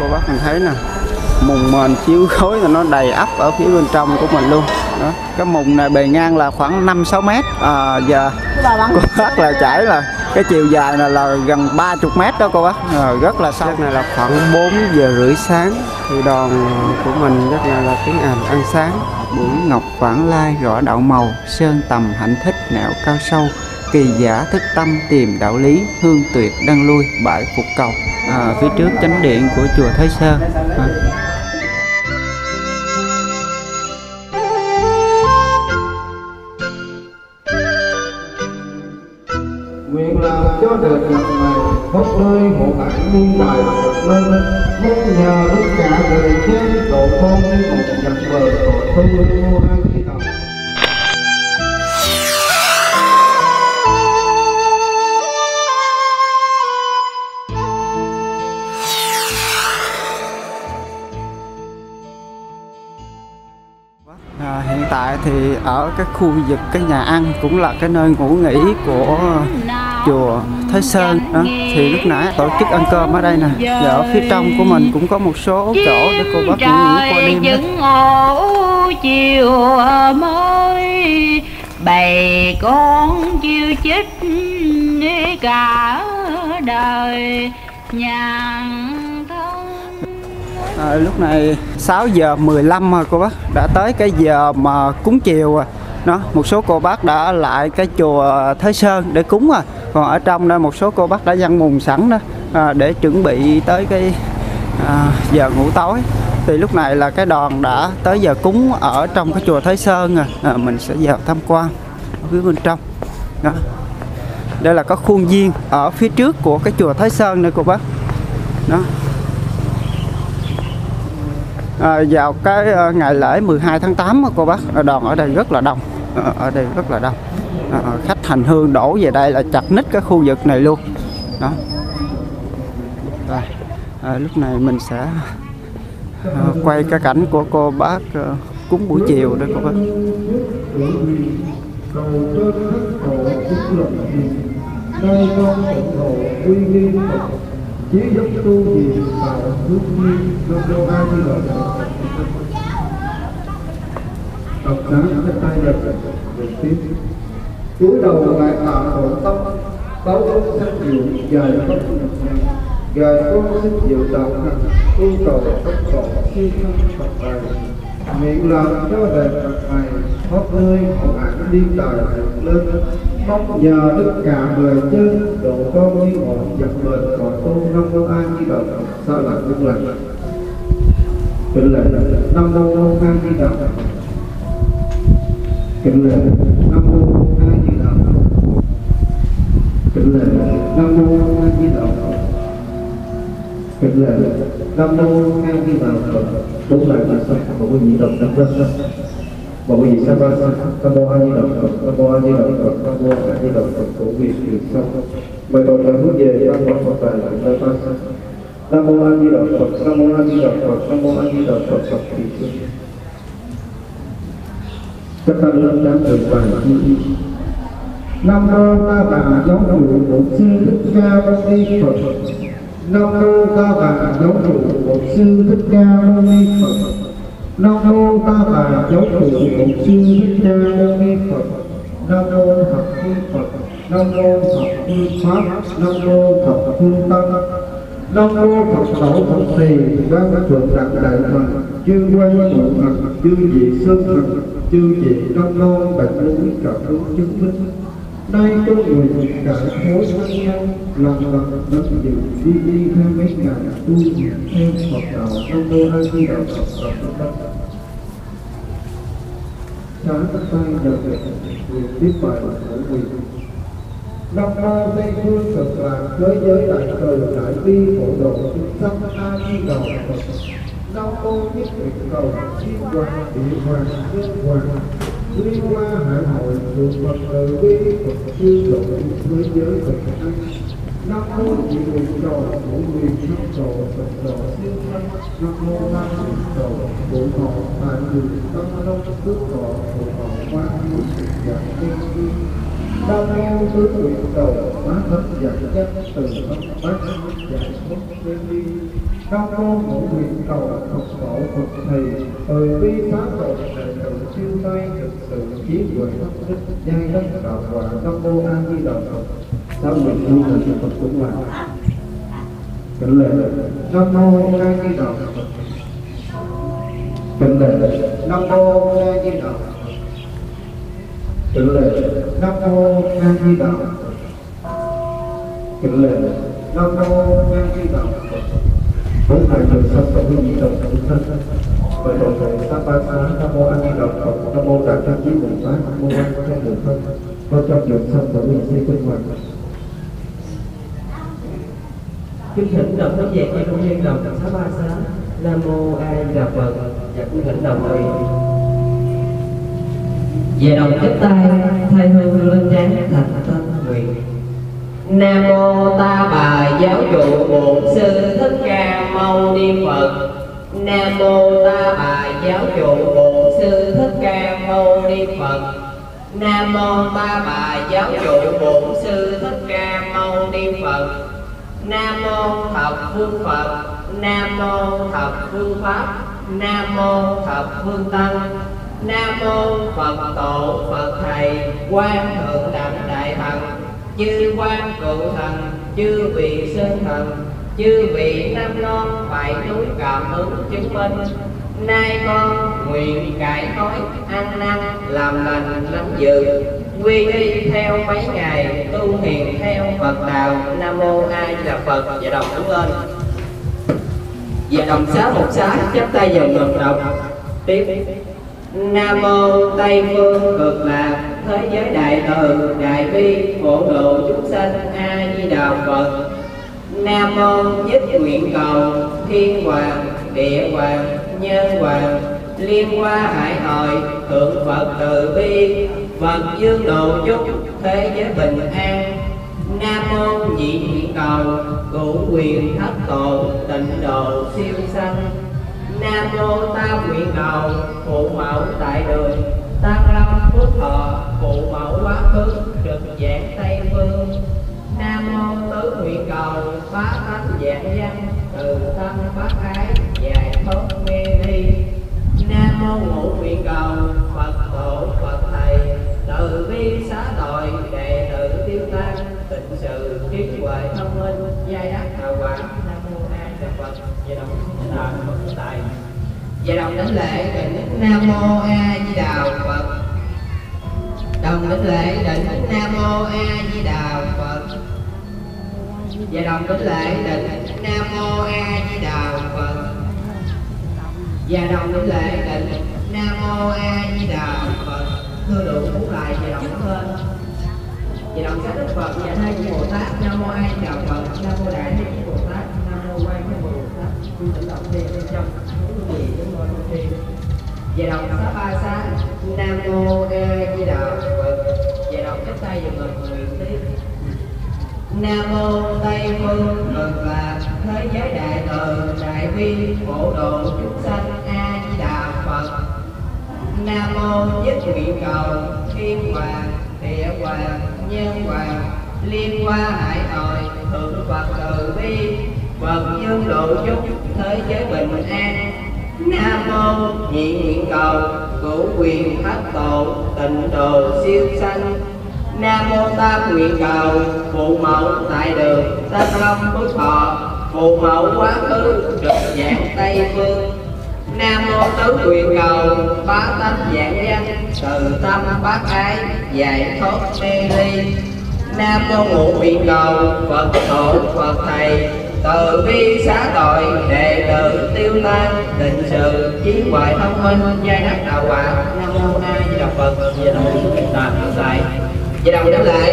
cô bác mình thấy nè mùng mền chiếu khối là nó đầy ắp ở phía bên trong của mình luôn. Đó cái mùng này bề ngang là khoảng 5 6 mét. À, giờ cô bác là trải là cái chiều dài này là gần 30 mét đó cô bác. À, rất là sâu. Này là khoảng 4 giờ rưỡi sáng thì đoàn của mình rất là, là tiếng àm ăn sáng. Buổi ngọc vãng lai rõ đạo màu sơn tầm hạnh thích nẻo cao sâu. Kỳ giả thức tâm tìm đạo lý hương tuyệt đăng lui bãi phục cầu à, phía trước chánh điện của chùa Thái Sơn à. nguyện làm cho đời này khắp nơi hộ ảnh muôn loài Phật lên mong nhờ tất cả người trên độ con một nhập bờ tội tu vô hai thì ở cái khu vực cái nhà ăn cũng là cái nơi ngủ nghỉ của chùa Thái Sơn đó. Thì lúc nãy tổ chức ăn cơm ở đây nè. Và ở phía trong của mình cũng có một số chỗ để cô bác ngủ nghỉ qua đêm đó. chiều mới bầy con chiêu chích cả đời. Nhàn À, lúc này 6 giờ 15 rồi cô bác. Đã tới cái giờ mà cúng chiều rồi đó một số cô bác đã lại cái chùa Thái Sơn để cúng à. Còn ở trong đây một số cô bác đã dăng mùng sẵn đó à, để chuẩn bị tới cái à, giờ ngủ tối. Thì lúc này là cái đoàn đã tới giờ cúng ở trong cái chùa Thái Sơn rồi à, mình sẽ vào tham quan ở phía bên trong. Đó. Đây là có khuôn viên ở phía trước của cái chùa Thái Sơn này cô bác. Đó à, vào cái ờ, ngày lễ 12 tháng 8 cô bác ờ, đoàn ở đây rất là đông. Ở đây rất là đông. Khách hành hương đổ về đây là chặt nít cái khu vực này luôn. Đó. Rồi à, lúc này mình sẽ quay cái cảnh của cô bác ờ, cúng buổi chiều đây cô bác. cầu cho con tịnh uy nghi Phật giúp tu gì tạo phước như trong đô ai như vậy Phật đọc sáng cái tay nhập được tiếp cúi đầu lại tạo khổ tâm báo công sách diệu dài bất nhập này dài công sách diệu đạo hạnh. Tu cầu tất khổ siêu thân Phật tài nguyện làm cho đời Phật này thoát nơi hộ ảnh đi tài lên mong nhờ tất cả người chân, độ con đi ngộ nhập mệnh cõi tôn năm công an di động phật sa lạc đức lành? Kính lệnh năm mô a di động kính lệnh năm mô a di động kính lệnh năm mô an di động kính lệnh năm mô a di động phật. Bốn là sao? Mà có vị đồng năm rất và quý vị sa ba sa nam mô a di đà phật, sa mô a di đà phật, sa mô a di đà phật của vị truyền xong mời toàn thể hướng về tam bảo phật tài lại nơi ba sa. Nam mô a di đà phật nam mô a di đà phật nam mô a di đà phật phật thị phương các tăng lên đám từ vàng chi nam mô ta bà giáo chủ bổn sư thích ca mâu ni phật. Nam mô ta bà giáo chủ bổn sư thích ca mâu ni phật nam mô ta bà giáo chủ bổn sư thích ca mâu ni phật. Nam mô thập phương phật. Nam mô thập phương pháp. Nam mô thập phương tăng nam mô phật tổ phật thầy Quan thượng đẳng đại thần. Chư quan ngũ thần chư vị sơn thần chư vị nam mô bạch núi cả cứu chứng minh nay có người cả thiếu thân nhân lòng lòng đất dự đi đi theo mấy ngài tu viện theo phật đạo nam mô a di đà phật phật phật sáng tay nhờ về quyền tiếp bài của quyền Nam mô Tây phương cực lạc, thế giới đại từ đại bi phổ độ chúng sanh a di đà Phật. Nam mô nhất nguyện cầu, thiên hoàng, địa hoàng, nhân hoàng. Liên hoa hạ hội được Phật tự bi Phật chư độ thế giới Phật an. Nam mô vị nguyện cầu ngũ nguyện năm độ Phật độ siêu thân. Nam mô ba nguyện cầu bộ thọ tại đường tâm lâu phước thọ bộ thọ quan hữu sự dạng thiên Nam mô tứ nguyện cầu bá thân giải chất từ tâm bát giải thoát nhân đi nam mô ngũ nguyện cầu phật tổ phật thầy, từ bi pháp độ đệ tự siêu tay thực sự, trí huệ pháp thích giai đất đạo quả, nam mô a di đà phật. Sau nguyện vui là sự phật cũng là kính lễ. Nam mô a di đà phật. Kính lễ. Nam mô a di đà phật. Kính lễ. Nam mô a di đà phật. Kính lễ. Nam mô a di đà phật bốn thầy được sắp tâm hương di đồng chúng sanh và tổ thầy sa ba xá nam mô an di đà phật nam mô đại thanh chí bồ tát nam mô quan thế bồ tát con trong được sắp tổ hương di kinh hoàng kính thỉnh đồng tấm dạy cho công nhân đồng xá ba xá, nam mô a di đà phật, và kính thỉnh đồng nguyện về đồng chắp tay, thay hương lên trán thành tâm nguyện nam mô ta bà giáo chủ bổn sư thích ca mâu ni phật. Nam mô ta bà giáo chủ bổn sư thích ca mâu ni phật. Nam mô ta bà giáo chủ bổn sư thích ca mâu ni phật. Nam mô thập phương Phật, Nam mô thập phương Pháp, Nam mô thập phương Tăng, Nam mô Phật Tổ Phật Thầy, Quan Thượng Đẳng Đại Thần, chư quan cựu thần, chư vị sơn thần, chư vị năm non phải núi cảm ứng chứng minh. Nay con nguyện cải thói ăn năn làm lành lắm dự. Quy y theo mấy ngày tu hiền theo Phật đạo. Nam mô A Di Đà Phật. Và đồng đứng lên và đồng xá một xá chắp tay vào ngực đọc. Tiếp. Nam mô Tây phương cực lạc thế giới đại từ đại bi, phổ độ chúng sanh A Di Đà Phật. Nam mô nhất nguyện cầu, thiên hoàng, địa hoàng, nhân hoàng, liên hoa hải hội, thượng phật từ bi, phật dương độ chúc thế giới bình an. Nam mô nhị nguyện cầu cửu quyền thất tổ tịnh độ siêu sanh. Nam mô tam nguyện cầu, phụ mẫu tại đường tăng long phước thọ phụ mẫu quá khứ trực giảng tây phương nam mô tứ nguyện cầu bá tánh dạng dân từ tâm bác ái giải thoát mê ly nam mô ngũ nguyện cầu phật tổ phật thầy từ bi xá tội đệ tử tiêu tan tịnh sự kiến huệ thông minh giai đắc hào quả nam mô a di đà phật và đồng đà phật và đồng đến lễ đỉnh nam mô a di đà phật. Đồng đến lễ đỉnh nam mô a di đà phật. Và đồng đến lễ đỉnh nam mô a di đà phật. Và đồng đến lễ đỉnh nam mô a di đà phật. Thưa đủ cũng lại và đồng lên. Và đồng các đức phật và hai vị bồ tát, nam mô a di đà phật. Nam mô đại thế chí bồ tát, nam mô quan thế bồ tát về động thiên bên trong đồng xá ba xá nam mô a di đà phật Về đồng chắp tay vào ngực nguyện tiếp Nam mô Tây phương cực lạc thế giới đại từ đại bi phổ độ chúng sanh A Di Đà Phật. Nam mô nhất nguyện cầu thiên hoàng địa hoàng nhân hoàng liên hoa hải hội thượng Phật từ bi Phật dương độ chúc thế giới bình an. Nam mô nhị nguyện cầu, cửu quyền thất tổ, tịnh độ siêu sanh. Nam mô Tam nguyện cầu, phụ mẫu tại đường, Tam Long Phước Thọ. Phụ mẫu quá khứ, trực giảng Tây phương. Nam mô Tứ nguyện cầu bá tánh dạng danh, từ tâm bác ái giải thoát mê ly. Nam mô Ngũ nguyện cầu, Phật tổ Phật thầy từ bi xá tội đệ tử tiêu tan, định sự trí huệ thông minh, giai đắc đạo quả. Nam mô a di đà phật. Và nam mô thích ca mâu ni và đồng lại,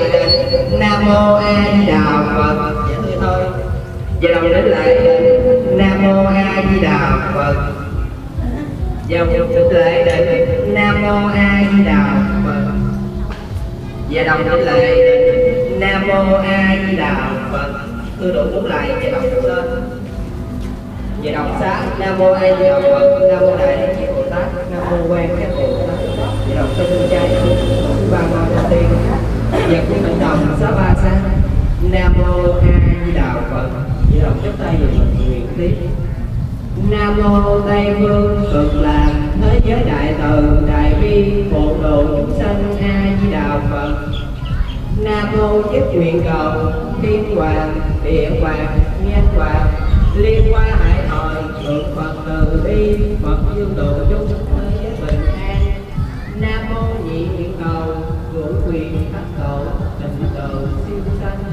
định nam mô a di đà phật. Dạ thôi. Đồng đến lại, định nam mô a di đà phật. Và đồng đến lễ định nam mô a di đà phật. Và đồng đến lễ định nam mô a di đà phật đủ cũng lại và đồng đứng lên. Và đồng xá nam mô a di đà phật, nam mô đại thế chí bồ tát, nam mô quan thế bồ tát. Và đồng xin trai ba ma đầu tiên. Và quý mệnh đồng xá ba xá nam mô a di đà phật. Về đọc chắp tay về mình nguyện tiếp. Nam mô tây phương cực lạc, thế giới đại từ, đại bi, phổ độ, chúng sanh a di đà phật nam mô nhất nguyện cầu thiên hoàng, địa hoàng, nhân hoàng. Liên qua hải hội, thượng phật từ bi, phật dương độ chúng thế giới bình an. Nam mô nhị nguyện cầu, ngũ quyền thất độ tịnh độ siêu sanh.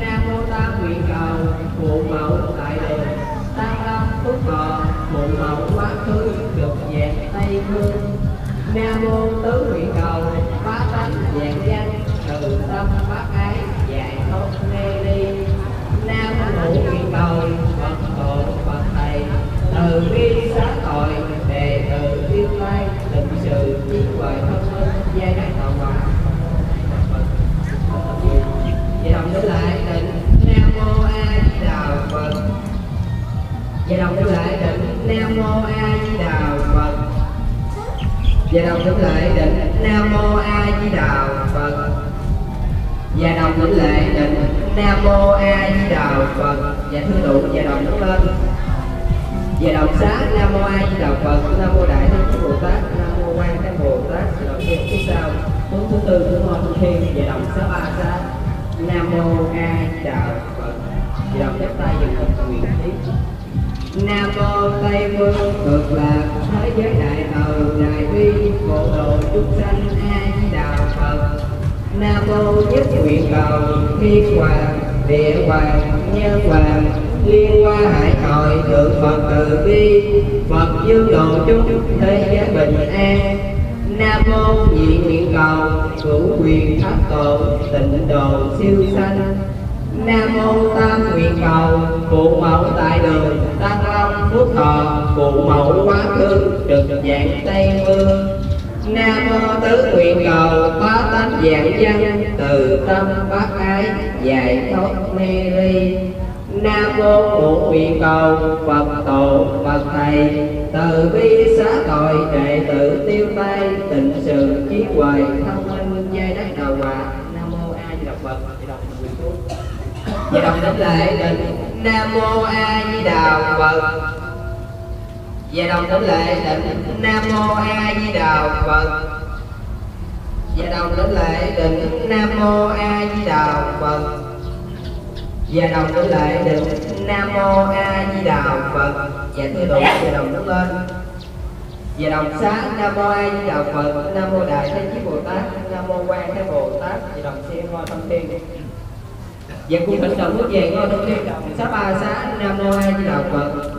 Nam mô tam nguyện cầu, phụ mẫu tại đường tam lâm phúc thọ, phụ mẫu quá khứ cực dạng tây phương. Nam mô tứ nguyện cầu phá tánh dạng gia tâm bác ái giải thoát mê ly nam ngũ nguyện cầu phật tổ phật thầy từ bi xá tội đệ tử tương lai tịnh sự trí huệ thông minh giai đoạn tạo hòa Vậy đồng đứng lại định Nam Mô A Di Đà Phật. Vậy đồng đứng lại định Nam Mô A Di Đà Phật Vậy đồng đứng lại định Nam Mô A Di Đà Phật. Và đồng những lệ định. Nam Mô A Di Đà Phật. Và thưa đủ và đồng đứng lên. Và đồng xá Nam Mô A Di Đà Phật. Nam Mô Đại Thế Bồ Tát. Nam Mô Quan Thế Bồ Tát. Và đồng tiếp phía sau. Bốn thứ tư, thứ hoa thứ thiên Và đồng xá ba xá Nam Mô A Di Đà Phật. Và đồng chắp tay dừng một nguyện tiếp. Nam mô Tây phương cực lạc. Thế giới đại từ, đại bi phổ độ chúng sanh A Di Đà Phật. Nam mô nhất nguyện cầu thiên hoàng, địa hoàng, nhân hoàng, liên hoa hải hội, thượng Phật từ bi, Phật dương độ chúng thế giới bình an. Nam mô nhị nguyện cầu cửu quyền thất tổ, tịnh độ siêu sanh. Nam mô tam nguyện cầu, phụ mẫu tại đường Tăng Long Phước Thọ, phụ mẫu quá khứ, trực dạng Tây Phương Nam mô tứ nguyện cầu bá tánh dạng dân, từ tâm bác ái giải thoát mê ly. Nam mô ngũ nguyện cầu, Phật tổ, Phật thầy. Từ bi xá tội, đệ tử tiêu tay tịnh sự trí huệ thông minh giai đắc đầu hòa Nam mô A Di Đà Phật. Di đọc Và đồng đến lễ định Nam mô A Di Đà Phật. Và đồng tử lễ định Nam mô A Di Đà Phật. Và đồng tử lễ định Nam mô A Di Đà Phật. Và đồng tử lễ định Nam mô A Di Đà Phật. Và thưa đủ và đồng đứng lên. Và đồng xá Nam mô A Di Đà Phật. Nam mô Đại Thế Chí Bồ Tát. Nam mô Quan Thế Bồ Tát. Và đồng xin ngôi tâm tiên. Và cung thỉnh đồng bước về ngôi tâm tiên xá ba xá, Nam mô A Di Đà Phật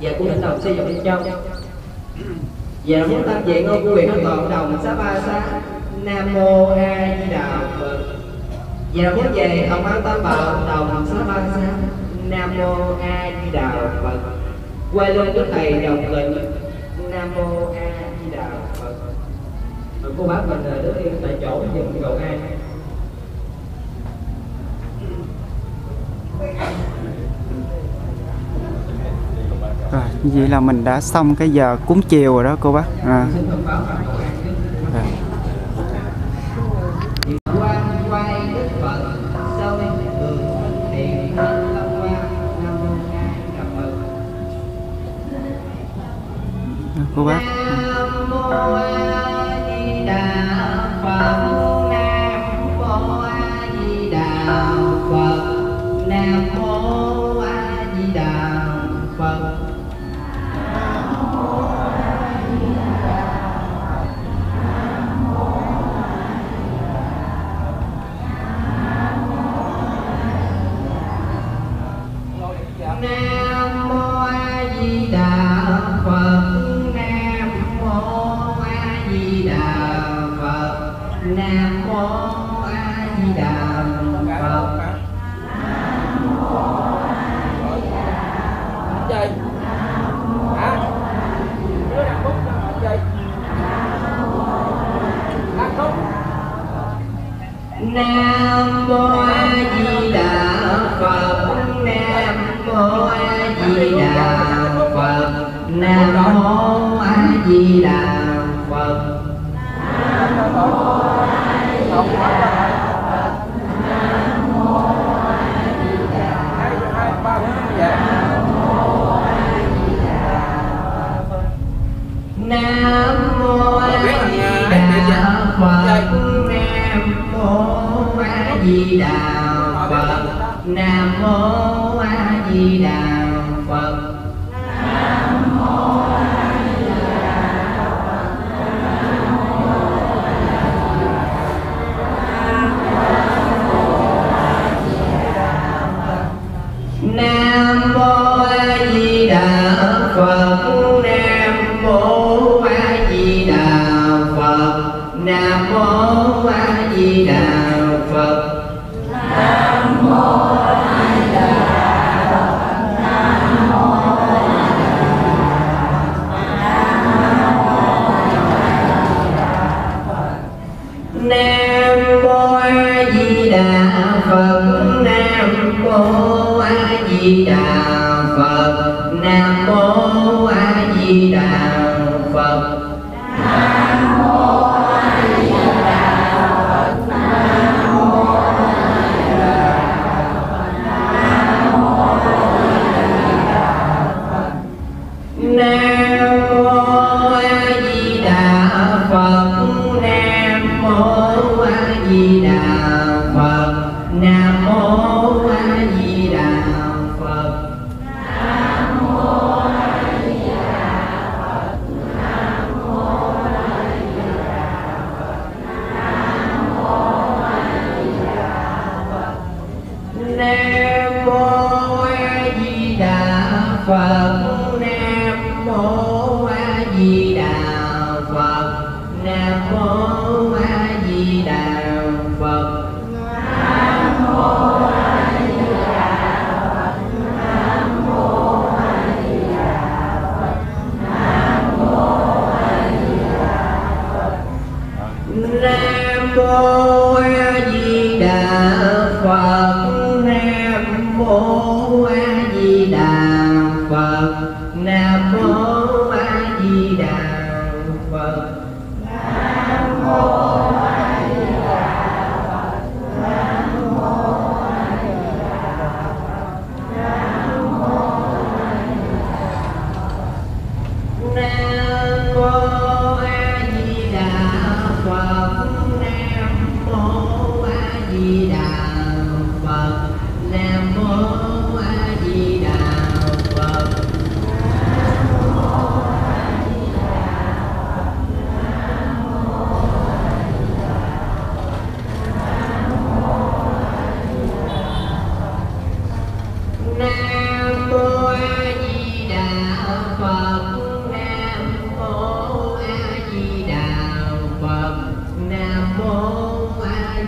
và cũng thỉnh đồng xây dựng bên trong và muốn tam về ngôi của quyền toàn đồng xá ba xá, Nam mô A Di Đà Phật và muốn về hồng an tam bảo đồng xá ba xá, Nam mô A Di Đà Phật quay lên đức thầy đồng lệnh Nam mô A Di Đà Phật. Rồi cô bác mình ờ, đứng yên tại chỗ, dừng cầu an. Rồi, vậy là mình đã xong cái giờ cúng chiều rồi đó cô bác. À. Xin. Rồi.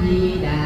Di Đà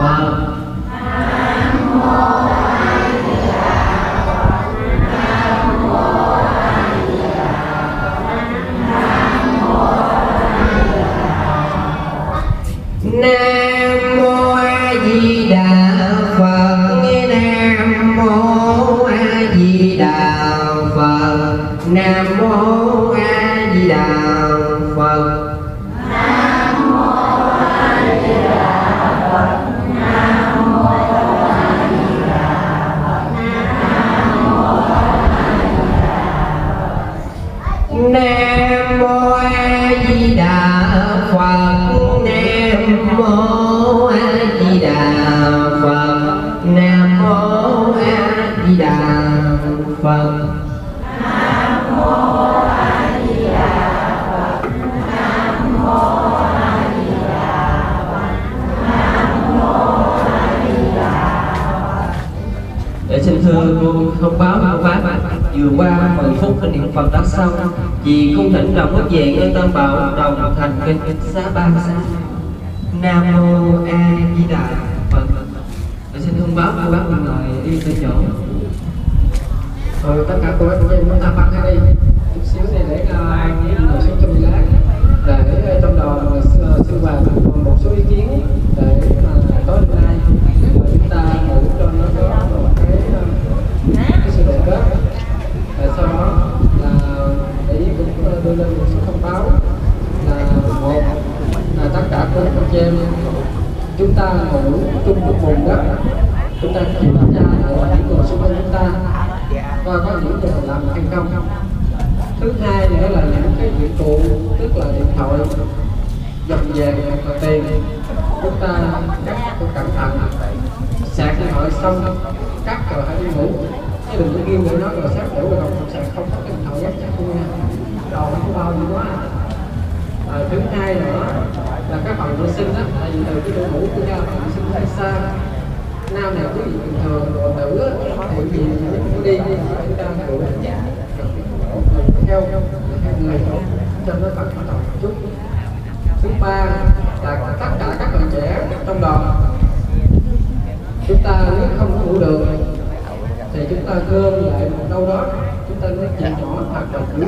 Wow. Và có những việc làm thành không thứ hai nữa là những cái dụng cụ tức là điện thoại dòng vàng và tiền. Chúng ta cắt cho cẩn thận. Sạc điện thoại xong cắt rồi hãy đi ngủ. Chứ đừng có ghi để nó rồi sắp ngủ rồi không sạc không có điện thoại chắc chặt luôn nha. Đầu không có bao nhiêu quá. À, thứ hai nữa là các bạn vệ sinh đó tại vì từ cái đội ngủ của ra bạn vệ sinh hơi xa nam này quý vị bình thường còn nữ thì vì đi đi chúng ta đủ theo theo người cho nó cẩn thận một chút thứ ba là tất cả các bạn trẻ trong đoàn chúng ta nếu không ngủ được thì chúng ta gom lại một đâu đó chúng ta nói chuyện nhỏ hoặc là cử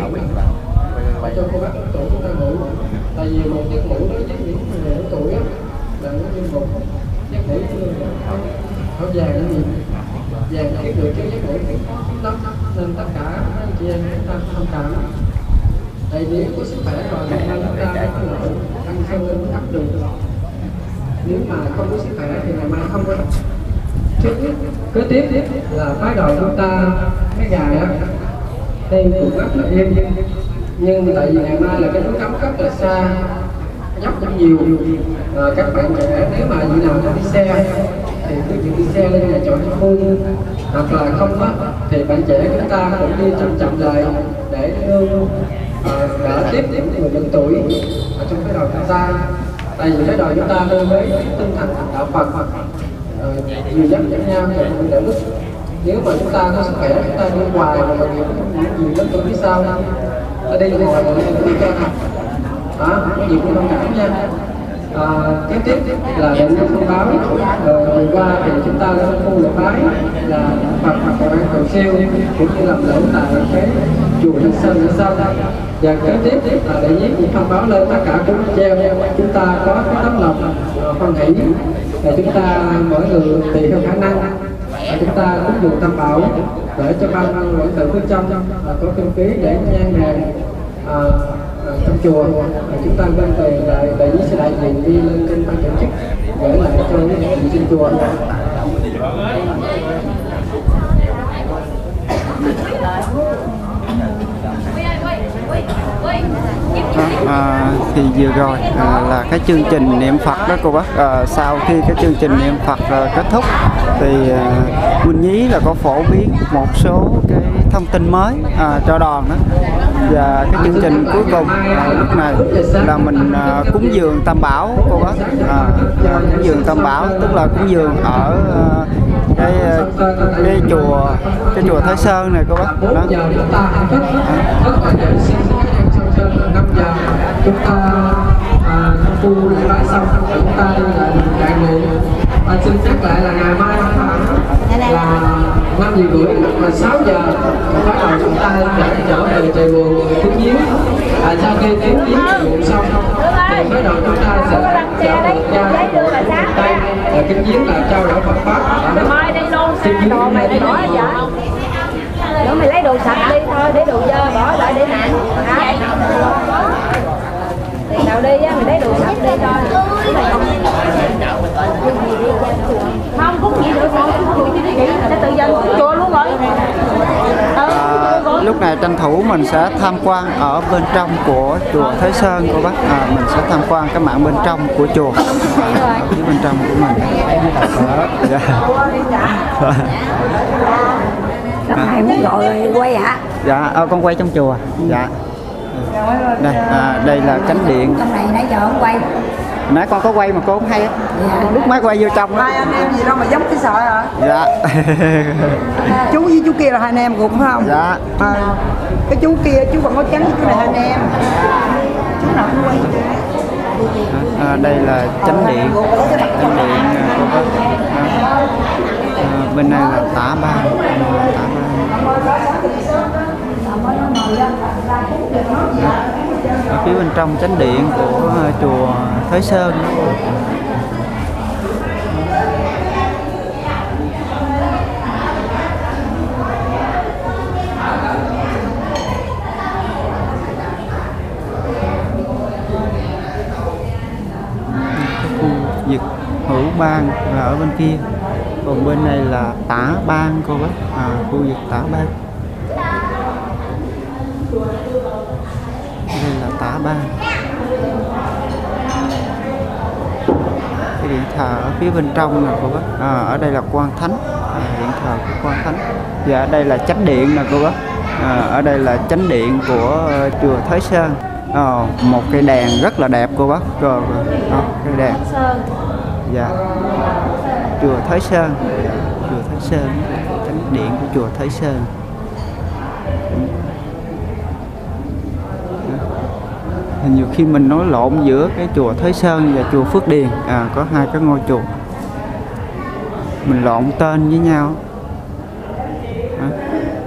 và cho cô bác tổ chúng ta ngủ tại vì một giấc ngủ đối với những người lớn tuổi á, là nó như một giấc ngủ không nó về cái gì? Về cái được cái giấc ngủ lắm nên tất cả. Anh chị em chúng ta thông cảm đại nếu có sức khỏe rồi thì chúng ta có lợi ăn sâu lên thấp được. Nếu mà không có sức khỏe thì ngày mai không có. Trước kế tiếp là phái đoàn chúng ta cái ngày á đây cũng rất là êm nhưng tại vì ngày mai là cái núi cấm rất là xa nhóc cũng nhiều. À, các bạn trẻ nếu mà như nào đi xe thì cứ việc đi xe lên nhà chọn cho khu hoặc là không á thì bạn trẻ chúng ta cũng đi chậm chậm lại để nương đỡ tiếp những người lớn tuổi ở trong cái đầu chúng ta. Tại vì cái đời chúng ta đối với tinh thần đạo Phật à, nhiều nhất dẫn nhau cho cũng đạo đức nếu mà chúng ta có sức khỏe chúng ta đi hoài mà mình những nhiều lớn tuổi phía sau ở đây là hoài mình đi cho đó nhiều gì cũng thông cảm nha à, tiếp tiếp là đến thông báo ờ, vừa qua thì chúng ta đã khu lễ bái là Phật Phật Cầu An Cầu Siêu cũng như làm lễ tại cái chùa Thanh Sơn ở sau và kế tiếp là để viết những thông báo lên tất cả các treo chúng ta có cái tấm lòng ờ, hoan hỷ. Để chúng ta mỗi người tùy theo khả năng. Và chúng ta cũng dùng tam bảo để cho ban lãnh tự bên trong và có kinh phí để nhan đàn à, ờ, trong chùa và chúng ta ban tiền lại đại lý sẽ đại diện đi lên trên ban tổ chức gửi lại cho những người trên chùa à, thì vừa rồi à, là cái chương trình niệm Phật đó cô bác. À, sau khi cái chương trình niệm Phật à, kết thúc thì à, Quỳnh Nhí là có phổ biến một số cái thông tin mới à, cho đoàn đó. Và cái chương trình cuối cùng à, lúc này là mình à, cúng dường Tam Bảo cô bác. À, à, cúng dường Tam Bảo tức là cúng dường ở à, cái à, cái chùa cái chùa Thái Sơn này cô bác. Đó. 4 chúng ta à, ăn thức thức và dậy xin sau sơn 5 giờ chúng ta tu lễ bái xong chúng ta đi lại đại nguyện. Và xin nhắc lại là ngày mai là năm giờ rưỡi và 6 giờ bắt đầu chúng ta sẽ trở về chợ buồn cúng giếng à, sau khi cúng giếng chợ buồn xong thì bắt đầu chúng ta sẽ trở về ra tây và cúng giếng là trao đổi Phật pháp. Mai đi luôn xe đồ mày đi nói vậy? Nữa mày lấy đồ sạch đi thôi để đồ dơ bỏ lại để nặng. Hả tiền nào đi á mày lấy đồ sạch đi thôi mày không không cúng gì nữa con cúng chùa chứ chị sẽ tự dân cúng chùa luôn rồi À, lúc này tranh thủ mình sẽ tham quan ở bên trong của chùa Thế Sơn cô bác. À, mình sẽ tham quan cái mảng bên trong của chùa. Ở phía bên trong của mình. Dạ. Mày muốn gọi quay hả? dạ ờ, con quay trong chùa. Dạ. Đây à, đây là chánh điện. Trong này nãy giờ không quay nãy con có quay mà cô không hay á lúc mới quay vô trong hai anh em gì đâu mà giống cái sợi hả dạ chú với chú kia là hai anh em cũng phải không dạ à, cái chú kia chú còn có trắng với chú này hai anh em chú nào cũng quay à, đây là chánh điện chánh điện à, à, à, bên này là tả ban tả ban ở phía bên trong chánh điện của ờ, chùa Thới Sơn khu vực hữu bang là ở bên kia. Còn bên này là tả bang cô bác. À, khu vực tả bang. Ba. Cái điện thờ ở phía bên trong nè cô bác. À, ở đây là quan thánh. À, điện thờ của quan thánh. Và ở đây là chánh điện nè cô bác. À, ở đây là chánh điện của uh, chùa Thới Sơn. À, một cây đèn rất là đẹp cô bác. Rồi rồi. Ờ, cây đèn. Dạ. Chùa Thới Sơn. Dạ. chùa Thới Sơn chánh điện của chùa Thới Sơn. Thì nhiều khi mình nói lộn giữa cái chùa Thới Sơn và chùa Phước Điền. À, có hai cái ngôi chùa. Mình lộn tên với nhau.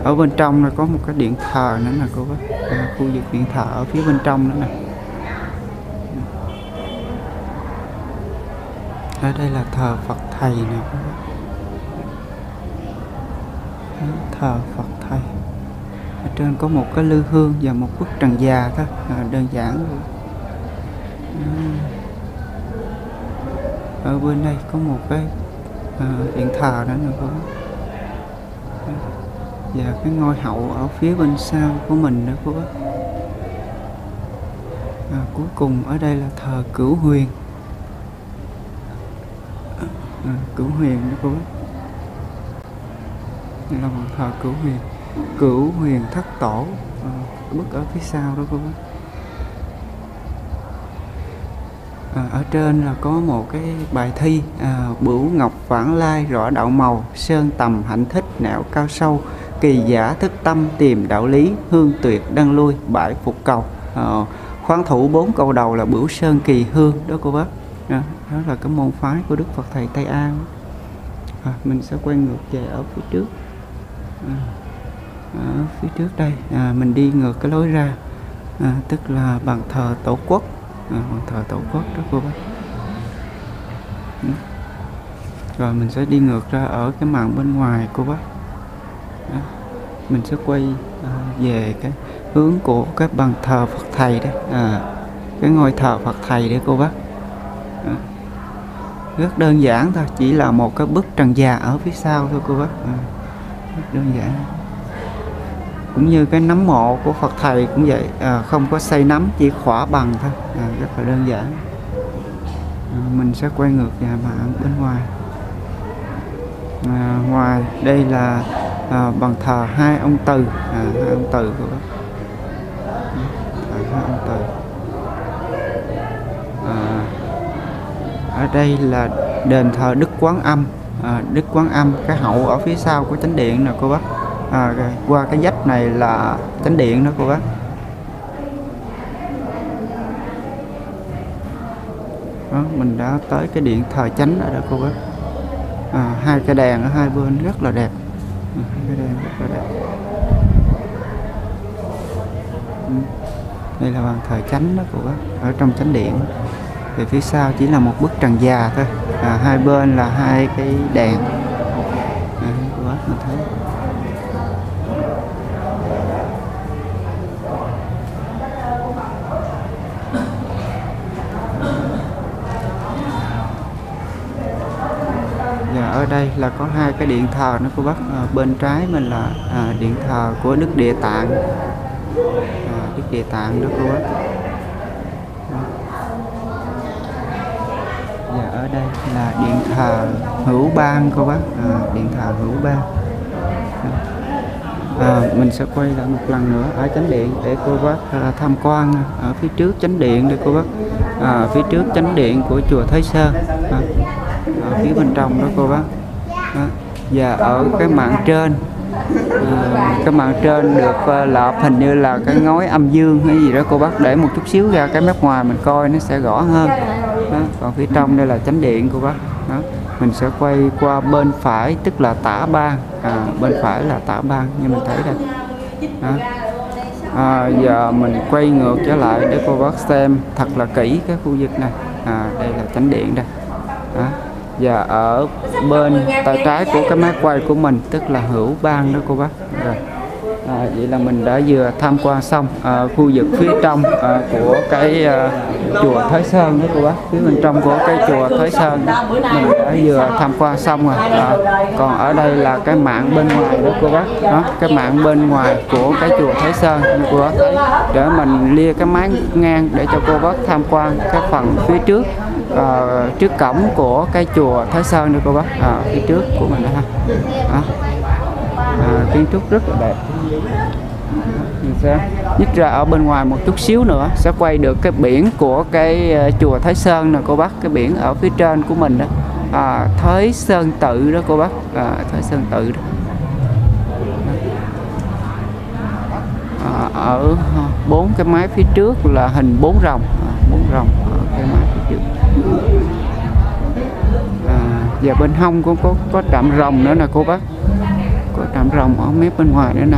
Ở bên trong là có một cái điện thờ nữa nè cô bác. À, khu vực điện thờ ở phía bên trong nữa nè. Ở đây là thờ Phật thầy nè cô bác. Thờ trên có một cái lư hương và một bức trần già thôi à, đơn giản. À. Ở bên đây có một cái à, điện thờ nữa nè cô và cái ngôi hậu ở phía bên sau của mình nữa cô bác à, cuối cùng ở đây là thờ cửu huyền. À, cửu huyền đó cô bác đây là một thờ cửu huyền. Cửu huyền thất tổ. Ờ, Bức ở phía sau đó cô bác. À, ở trên là có một cái bài thi à, bửu ngọc vãng lai rõ đạo màu sơn tầm hạnh thích nẻo cao sâu kỳ giả thức tâm tìm đạo lý hương tuyệt đăng lui bãi phục cầu. Ờ, à, khoáng thủ bốn câu đầu là bửu sơn kỳ hương đó cô bác. Đó, đó là cái môn phái của đức phật thầy tây an. À, mình sẽ quay ngược về ở phía trước. À, ở phía trước đây. À, mình đi ngược cái lối ra. À, tức là bàn thờ tổ quốc. À, bàn thờ tổ quốc đó cô bác ừ. rồi mình sẽ đi ngược ra ở cái màn bên ngoài cô bác đó. mình sẽ quay à, về cái hướng của cái bàn thờ Phật thầy đấy à, cái ngôi thờ Phật thầy đấy cô bác Đó. rất đơn giản thôi chỉ là một cái bức trần già ở phía sau thôi cô bác à, rất đơn giản cũng như cái nấm mộ của Phật thầy cũng vậy. À, không có xây nấm chỉ khỏa bằng thôi. À, rất là đơn giản. À, mình sẽ quay ngược nhà màn bên ngoài. À, ngoài đây là à, bàn thờ hai ông từ. À, hai ông từ của bác. Thờ hai ông từ. À, ở đây là đền thờ Đức Quán Âm. À, Đức Quán Âm cái hậu ở phía sau của chánh điện nè cô bác à, qua cái dách này là chánh điện đó cô bác. Đó, mình đã tới cái điện thờ chánh ở đó cô bác. À, hai cái đèn ở hai bên rất là đẹp. À, hai cái đèn rất là đẹp. Ừ. Đây là bàn thờ chánh đó cô bác ở trong chánh điện. Về phía sau chỉ là một bức trần già thôi. À, hai bên là hai cái đèn à, cô bác mình thấy đây là có hai cái điện thờ nó cô bác à, ờ, bên trái mình là à, điện thờ của Đức Địa Tạng. À, Đức Địa Tạng đó cô bác. Đó. và ở đây là điện thờ Hữu Ban cô bác. À, điện thờ Hữu Ban à, mình sẽ quay lại một lần nữa ở chánh điện để cô bác à, tham quan ở phía trước chánh điện đây cô bác. À, phía trước chánh điện của chùa Thái Sơn à, ở phía bên trong đó cô bác đó. và ở cái mạng trên à, cái mạng trên được à, uh, lợp hình như là cái ngói âm dương hay gì đó cô bác để một chút xíu ra cái mép ngoài mình coi nó sẽ rõ hơn đó. còn phía trong đây là chánh điện cô bác đó mình sẽ quay qua bên phải tức là tả ban à, bên phải là tả ban như mình thấy đây đó. À, giờ mình quay ngược trở lại để cô bác xem thật là kỹ cái khu vực này à, đây là chánh điện đây đó và ở bên tay trái của cái máy quay của mình tức là hữu bang đó cô bác. Rồi. À, vậy là mình đã vừa tham quan xong à, khu vực phía trong à, của cái à, chùa Thới Sơn đó cô bác. Phía bên trong của cái chùa Thới Sơn mình đã vừa tham quan xong rồi. À, còn ở đây là cái mạng bên ngoài đó cô bác. Đó cái mạng bên ngoài của cái chùa Thới Sơn như cô bác. Thấy để mình lia cái máy ngang để cho cô bác tham quan cái phần phía trước uh, trước cổng của cái chùa Thới Sơn nữa cô bác. À, phía trước của mình đó ha. À, À, kiến trúc rất là đẹp. Mình sẽ nhích ra ở bên ngoài một chút xíu nữa sẽ quay được cái biển của cái chùa Thái Sơn nè cô bác. Cái biển ở phía trên của mình đó. À, Thới Sơn tự đó cô bác. À, Thới Sơn tự đó. À, ở bốn cái máy phía trước là hình bốn rồng. À, bốn rồng ở cái máy phía trước à, và bên hông cũng có có trạm rồng nữa nè cô bác. Có trạm rồng ở mép bên ngoài nữa nè.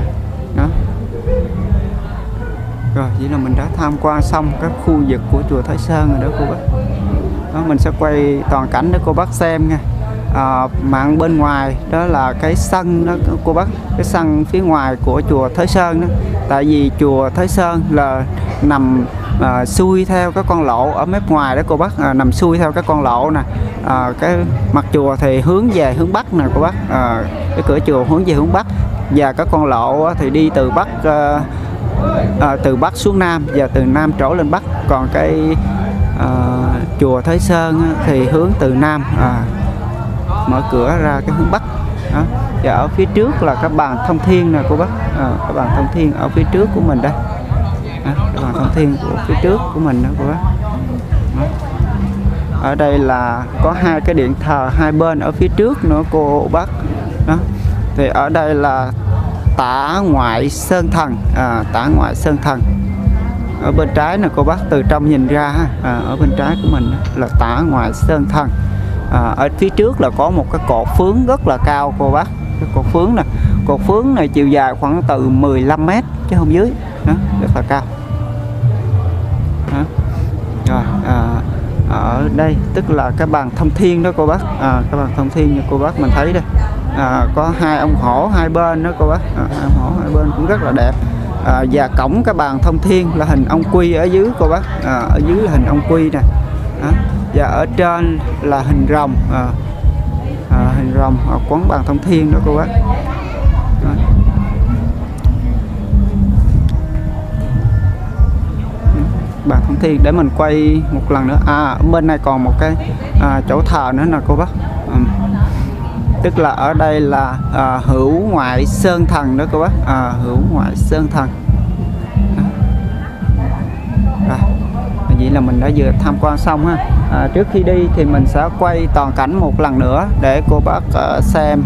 Đó. Rồi vậy là mình đã tham quan xong các khu vực của chùa Thái Sơn rồi đó cô bác. Đó mình sẽ quay toàn cảnh để cô bác xem nha. À, mạng bên ngoài đó là cái sân đó cô bác. Cái sân phía ngoài của chùa Thái Sơn đó. Tại vì chùa Thái Sơn là nằm à, xuôi theo cái con lộ ở mép ngoài đó cô bác. À, nằm xuôi theo cái con lộ nè. À, cái mặt chùa thì hướng về hướng bắc nè cô bác. À, cái cửa chùa hướng về hướng bắc. Và các con lộ thì đi từ bắc à, à, từ bắc xuống nam và từ nam trổ lên bắc. Còn cái à, chùa Thới Sơn thì hướng từ nam à, mở cửa ra cái hướng bắc. Đó. và ở phía trước là các bàn thông thiên nè cô bác. À, các bàn thông thiên ở phía trước của mình đây đó, đoàn thông thiên của phía trước của mình đó cô bác. Đó. ở đây là có hai cái điện thờ hai bên ở phía trước nữa cô bác. Đó. Thì ở đây là tả ngoại sơn thần. À, tả ngoại sơn thần. Ở bên trái là cô bác từ trong nhìn ra à, ở bên trái của mình là tả ngoại sơn thần. À, ở phía trước là có một cái cột phướng rất là cao cô bác. Cái cột phướng nè. Cột phướng này chiều dài khoảng từ 15 mét chứ không dưới. Đó, rất là cao. Ở đây tức là cái bàn thông thiên đó cô bác. À, cái bàn thông thiên như cô bác mình thấy đây. À, có hai ông hổ hai bên đó cô bác. À, hai ông hổ hai bên cũng rất là đẹp. À, và cổng cái bàn thông thiên là hình ông quy ở dưới cô bác. À, ở dưới là hình ông quy nè. À, và ở trên là hình rồng. À, à, hình rồng à, ở quán bàn thông thiên đó cô bác. Bạn thông thiên để mình quay một lần nữa. À ở bên này còn một cái à, chỗ thờ nữa nè cô bác. À, tức là ở đây là à, hữu ngoại sơn thần đó cô bác. À, hữu ngoại sơn thần. Vậy là mình đã vừa tham quan xong ha. À, trước khi đi thì mình sẽ quay toàn cảnh một lần nữa để cô bác uh, xem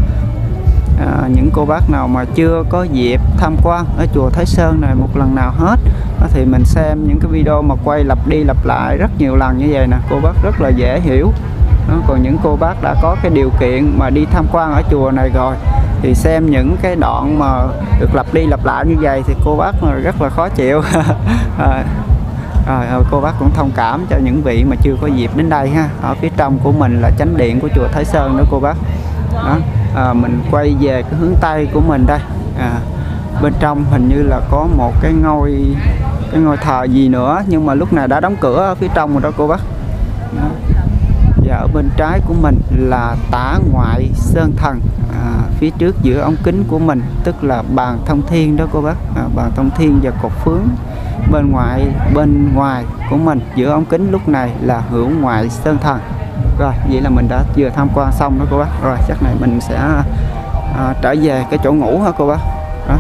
à, những cô bác nào mà chưa có dịp tham quan ở chùa Thái Sơn này một lần nào hết thì mình xem những cái video mà quay lặp đi lặp lại rất nhiều lần như vậy nè. Cô bác rất là dễ hiểu. Đó, còn những cô bác đã có cái điều kiện mà đi tham quan ở chùa này rồi thì xem những cái đoạn mà được lặp đi lặp lại như vậy thì cô bác rất là khó chịu. À, à, cô bác cũng thông cảm cho những vị mà chưa có dịp đến đây ha. Ở phía trong của mình là chánh điện của chùa Thái Sơn đó cô bác. Đó à, mình quay về cái hướng tây của mình đây. À, bên trong hình như là có một cái ngôi cái ngôi thờ gì nữa nhưng mà lúc này đã đóng cửa ở phía trong rồi đó cô bác. Đó. và ở bên trái của mình là tả ngoại sơn thần. À, phía trước giữa ống kính của mình tức là bàn thông thiên đó cô bác. À, bàn thông thiên và cột phướng. Bên ngoài bên ngoài của mình giữa ống kính lúc này là hữu ngoại sơn thần. Rồi vậy là mình đã vừa tham quan xong đó cô bác. Rồi chắc này mình sẽ à, trở về cái chỗ ngủ hả cô bác? Đó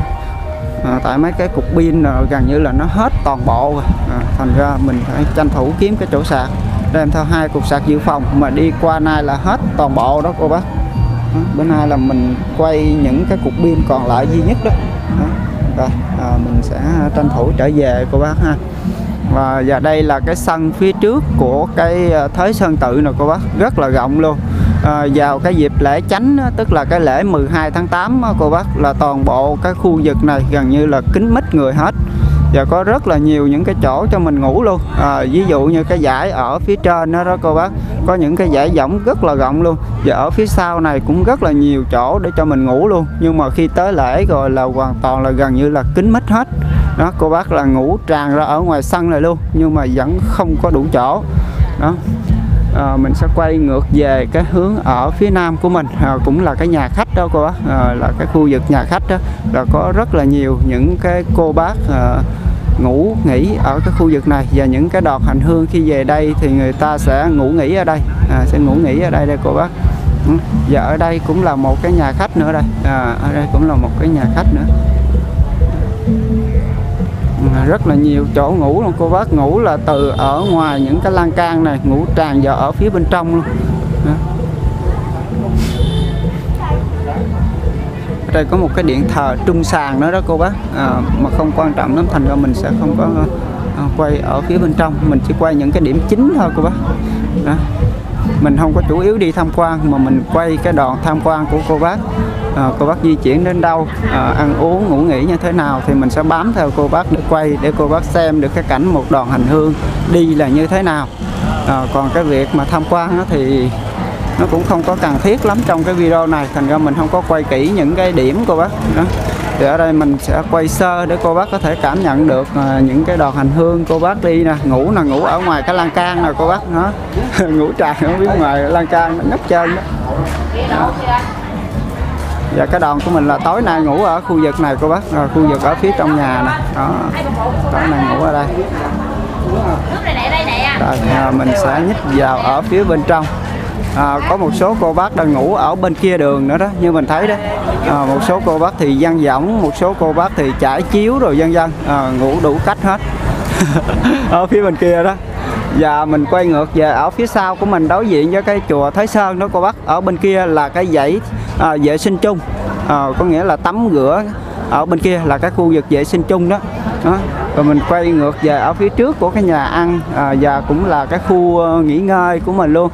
à, tại mấy cái cục pin gần như là nó hết toàn bộ rồi. À, thành ra mình phải tranh thủ kiếm cái chỗ sạc đem theo hai cục sạc dự phòng mà đi qua nay là hết toàn bộ đó cô bác. À, bữa nay là mình quay những cái cục pin còn lại duy nhất đó, đó. rồi à, mình sẽ tranh thủ trở về cô bác ha. Và và đây là cái sân phía trước của cái à, thế Thới Sơn Tự nè cô bác rất là rộng luôn à, vào cái dịp lễ chánh tức là cái lễ 12 tháng 8 cô bác là toàn bộ cái khu vực này gần như là kín mít người hết. Và có rất là nhiều những cái chỗ cho mình ngủ luôn. À, ví dụ như cái dãy ở phía trên đó đó cô bác có những cái dãy võng rất là rộng luôn. Và ở phía sau này cũng rất là nhiều chỗ để cho mình ngủ luôn. Nhưng mà khi tới lễ rồi là hoàn toàn là gần như là kín mít hết. Đó cô bác là ngủ tràn ra ở ngoài sân này luôn nhưng mà vẫn không có đủ chỗ. Đó à, mình sẽ quay ngược về cái hướng ở phía nam của mình. À, cũng là cái nhà khách đó cô bác. À, là cái khu vực nhà khách đó. Là có rất là nhiều những cái cô bác à, ngủ nghỉ ở cái khu vực này. Và những cái đọt hành hương khi về đây thì người ta sẽ ngủ nghỉ ở đây. À, sẽ ngủ nghỉ ở đây đây cô bác. Ừ, và ở đây cũng là một cái nhà khách nữa đây. À, ở đây cũng là một cái nhà khách nữa. À, rất là nhiều chỗ ngủ luôn. Cô bác ngủ là từ ở ngoài những cái lan can này ngủ tràn vào ở phía bên trong luôn. Ở đây có một cái điện thờ trung sàn nữa đó cô bác. À, mà không quan trọng lắm thành ra mình sẽ không có à, quay ở phía bên trong. Mình chỉ quay những cái điểm chính thôi cô bác. Đó. Mình không có chủ yếu đi tham quan mà mình quay cái đoạn tham quan của cô bác. Ờ, cô bác di chuyển đến đâu ờ, ăn uống, ngủ nghỉ như thế nào thì mình sẽ bám theo cô bác để quay để cô bác xem được cái cảnh một đoàn hành hương đi là như thế nào. Ờ, còn cái việc mà tham quan thì nó cũng không có cần thiết lắm trong cái video này, thành ra mình không có quay kỹ những cái điểm cô bác, đó. Thì ở đây mình sẽ quay sơ để cô bác có thể cảm nhận được những cái đoàn hành hương cô bác đi nè. Ngủ là ngủ ở ngoài cái lan can nè cô bác nó ngủ tràn ở bên ngoài lan can nó nhấp chân đó và cái đoàn của mình là tối nay ngủ ở khu vực này cô bác. À, khu vực ở phía trong nhà nè. Đó tối nay ngủ ở đây. Rồi à, mình sẽ nhích vào ở phía bên trong. À, có một số cô bác đang ngủ ở bên kia đường nữa đó như mình thấy đó. À, một số cô bác thì gian võng một số cô bác thì trải chiếu rồi dân dân à, ngủ đủ cách hết. Ở phía bên kia đó và mình quay ngược về ở phía sau của mình đối diện với cái chùa Thái Sơn đó cô bác. Ở bên kia là cái dãy à, vệ sinh chung. À, có nghĩa là tắm rửa ở bên kia là cái khu vực vệ sinh chung đó, đó. rồi mình quay ngược về ở phía trước của cái nhà ăn à, và cũng là cái khu ờ, nghỉ ngơi của mình luôn.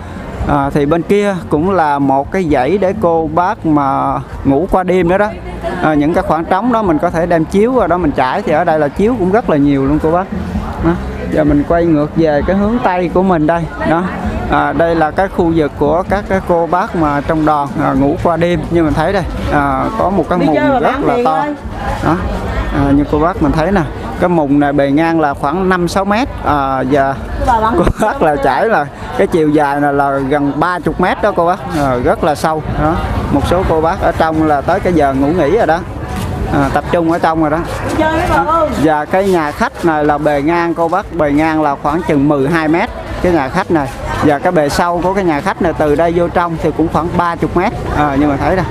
À, thì bên kia cũng là một cái dãy để cô bác mà ngủ qua đêm nữa đó. À, những cái khoảng trống đó mình có thể đem chiếu vào đó mình trải thì ở đây là chiếu cũng rất là nhiều luôn cô bác. Đó giờ mình quay ngược về cái hướng tây của mình đây đó. À, đây là cái khu vực của các cái cô bác mà trong đoàn à, ngủ qua đêm. Như mình thấy đây à, có một cái mùng rất là to. đó. À, như cô bác mình thấy nè cái mùng này bề ngang là khoảng 5 6 mét. À, và cô bác là trải là cái chiều dài này là gần 30 mét đó cô bác à, rất là sâu. Đó. Một số cô bác ở trong là tới cái giờ ngủ nghỉ rồi đó à, tập trung ở trong rồi đó. và cái nhà khách này là bề ngang cô bác bề ngang là khoảng chừng 12 mét cái nhà khách này. Và cái bề sâu của cái nhà khách này từ đây vô trong thì cũng khoảng 30 mét. À, như mà thấy đây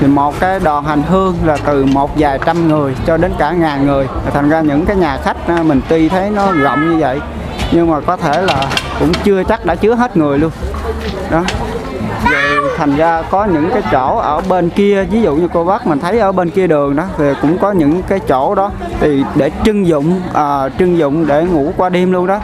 thì một cái đoàn hành hương là từ một vài trăm người cho đến cả ngàn người. Thành ra những cái nhà khách à, mình tuy thấy nó rộng như vậy nhưng mà có thể là cũng chưa chắc đã chứa hết người luôn. Đó thành ra có những cái chỗ ở bên kia ví dụ như cô bác mình thấy ở bên kia đường đó thì cũng có những cái chỗ đó thì để trưng dụng à, trưng dụng để ngủ qua đêm luôn đó.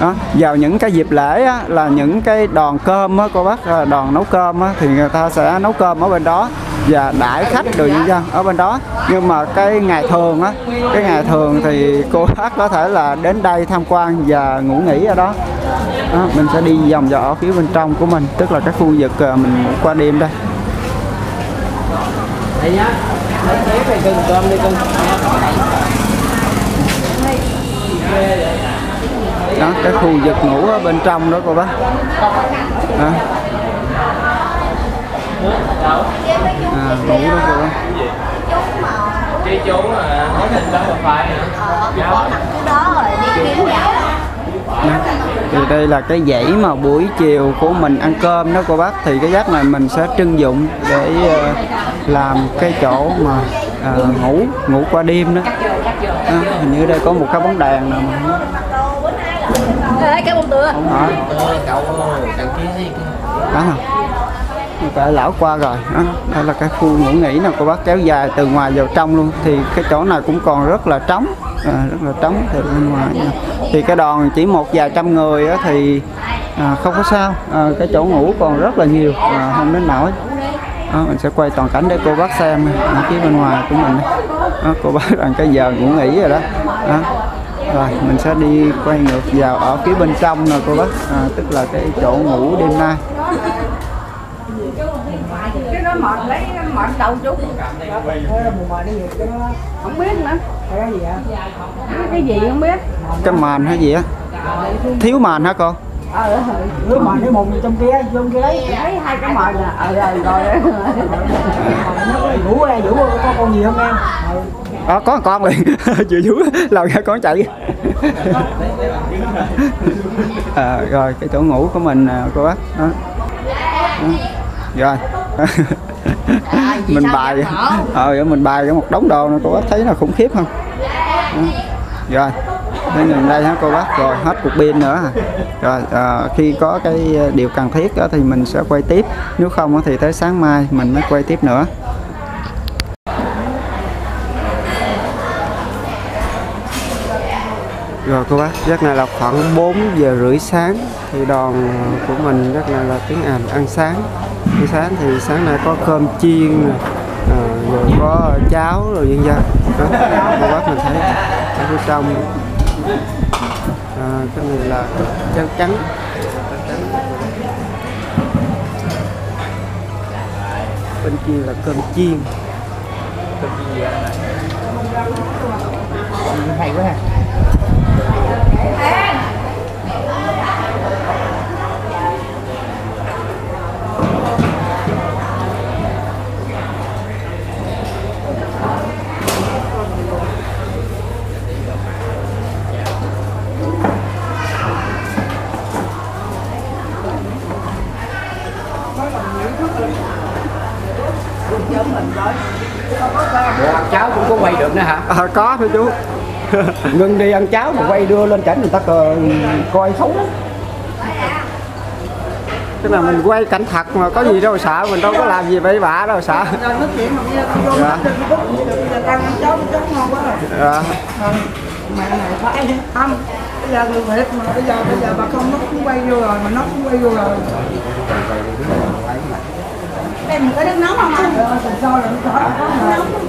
Đó vào những cái dịp lễ á, là những cái đòn cơm á cô bác à, đòn nấu cơm á, thì người ta sẽ nấu cơm ở bên đó và đãi khách rồi nhân dân ở bên đó. Nhưng mà cái ngày thường á cái ngày thường thì cô bác có thể là đến đây tham quan và ngủ nghỉ ở đó, đó mình sẽ đi vòng vào ở phía bên trong của mình tức là cái khu vực à, mình ngủ qua đêm đây đây nhá lấy tiếp này cưng cơm đi cưng đó cái khu vực ngủ ở bên trong đó cô bác đó. À, ngủ đó cô bác Chị chú mà nói thịt đó mà phải hả? Đó. Thì đây là cái dãy mà buổi chiều của mình ăn cơm đó cô bác. Thì cái gác này mình sẽ trưng dụng để ờ, làm cái chỗ mà ờ, ngủ ngủ qua đêm đó. đó hình như đây có một cái bóng đèn nào mà Ê, cái bông tựa. Không Cậu đó hả? Cả lão qua rồi. Đó đây là cái khu ngủ nghỉ nè cô bác. Kéo dài từ ngoài vào trong luôn. Thì cái chỗ này cũng còn rất là trống à, rất là trống. Từ bên ngoài nha. thì cái đoàn chỉ một vài trăm người á, thì à, không có sao. À, cái chỗ ngủ còn rất là nhiều à, không đến nổi đó, mình sẽ quay toàn cảnh để cô bác xem. Ở phía bên ngoài của mình. Đó, cô bác rằng cái giờ ngủ nghỉ rồi đó, đó. rồi mình sẽ đi quay ngược vào ở phía bên trong nè cô bác. À, tức là cái chỗ ngủ đêm nay Cái đó mệt lấy mệt đầu chú Không biết nữa. Cái gì Cái gì không biết? Cái màn hay gì á? Thiếu màn hả cô ờ cứ mà nó mùng trong kia trong kia lấy hai cái mệt nè Ờ rồi rồi. Vũ ơi vũ có con gì không em? À, có một con liền. Vừa vú lao ra con chạy. À, rồi cái chỗ ngủ của mình cô bác. Đó. Đó. rồi mình bài ờ rồi mình bài ra một đống đồ này cô bác thấy là khủng khiếp không? Đó. rồi đến gần đây hả cô bác? Rồi hết cục pin nữa rồi à, khi có cái điều cần thiết đó thì mình sẽ quay tiếp. Nếu không á thì tới sáng mai mình mới quay tiếp nữa. Rồi cô bác, giấc này là khoảng 4 giờ rưỡi sáng. Thì đoàn của mình giấc này là tiếng Àn ăn sáng Ăn sáng thì sáng nay có cơm chiên à, Rồi có cháo rồi dân dân Đó, bác mình thấy. Ở phía trong à, Cái này là cháo trắng. Bên kia là cơm chiên. Hay quá ha Bộ ăn cháo cũng có quay được nữa hả? à, Có thôi chú. Ngưng đi ăn cháo mà quay đưa lên cảnh người ta coi xấu lắm. Tức là mình quay cảnh thật mà có gì đâu sợ mình đâu có làm gì bậy bạ đâu sợ. Dạ. ăn ngon quá rồi. À, mẹ này phải không bây giờ người việt mà bây giờ bây giờ bà không nó cũng quay vô rồi mà nó cũng quay vô rồi em có nước nóng không anh? Từ do là nó có có nước nóng.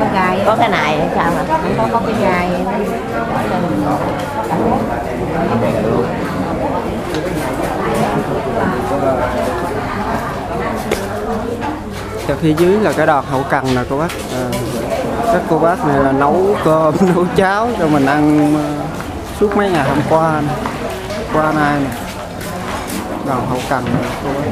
Có gai Có cái này sao mà Không có, có cái gai Ở phía dưới là cái đọt hậu cần nè cô bác à, các cô bác này là nấu cơm nấu cháo cho mình ăn ờ, suốt mấy ngày hôm qua nè. qua nay nè đòn hậu cần nè cô bác